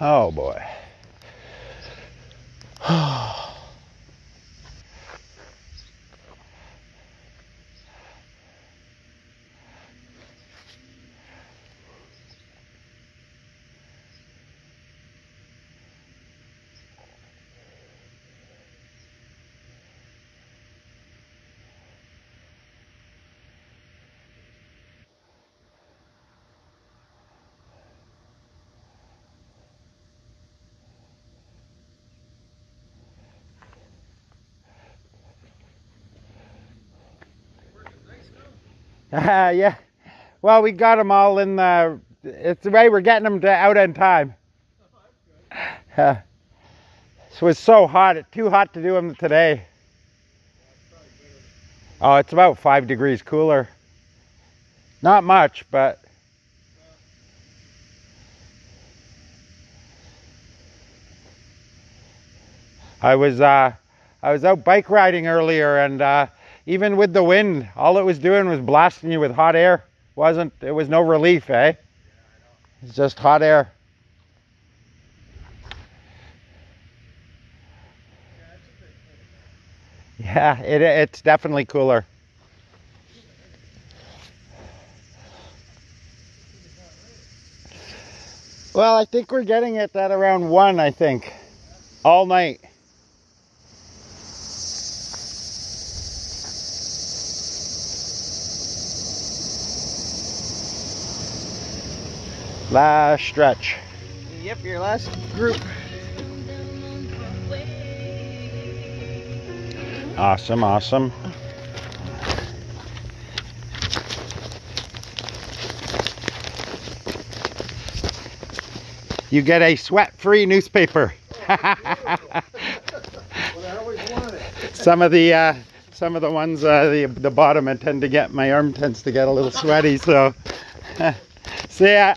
Oh boy. Uh, yeah. Well, we got them all in the. It's the way we're getting them to out in time. Uh, it was so hot. It's too hot to do them today. Oh, it's about five degrees cooler. Not much, but. I was uh, I was out bike riding earlier and uh, even with the wind, all it was doing was blasting you with hot air. Wasn't it was no relief, eh? It's just hot air. Yeah, it, it's definitely cooler. Well, I think we're getting it at around one, I think, all night. Last stretch. Yep, your last group. Awesome, awesome. You get a sweat-free newspaper. some of the uh, some of the ones uh, the the bottom I tend to get my arm tends to get a little sweaty. So see ya.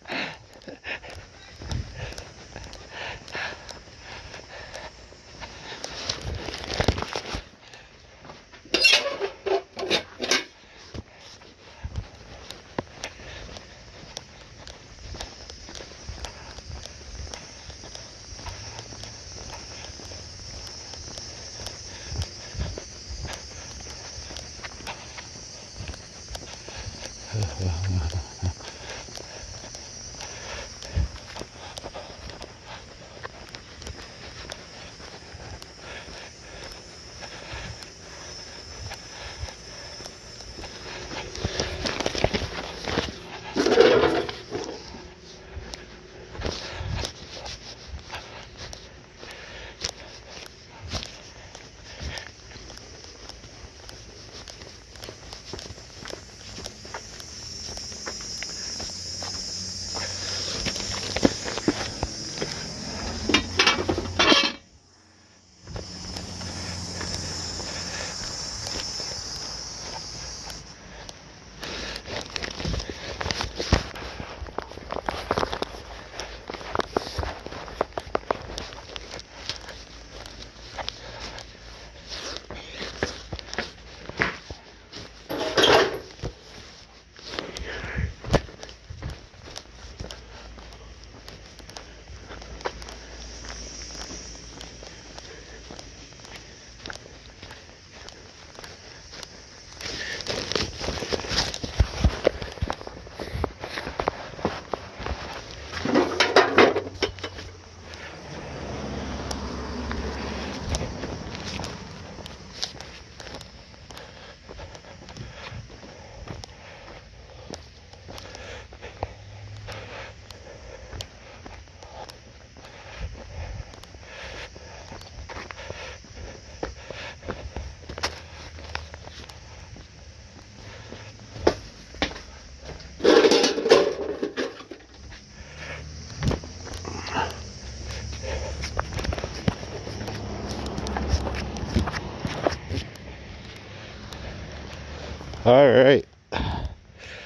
All right.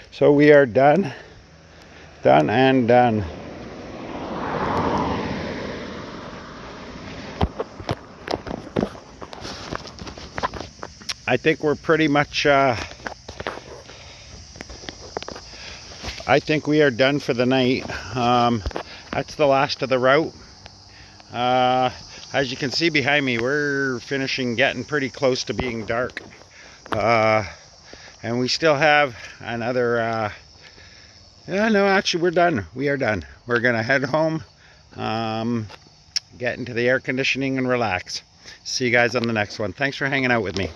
So we are done. Done and done. I think we're pretty much uh, I think we are done for the night. Um, that's the last of the route. Uh, as you can see behind me, we're finishing getting pretty close to being dark. Uh, and we still have another, uh, yeah, no, actually we're done. We are done. We're gonna head home, um, get into the air conditioning and relax. See you guys on the next one. Thanks for hanging out with me.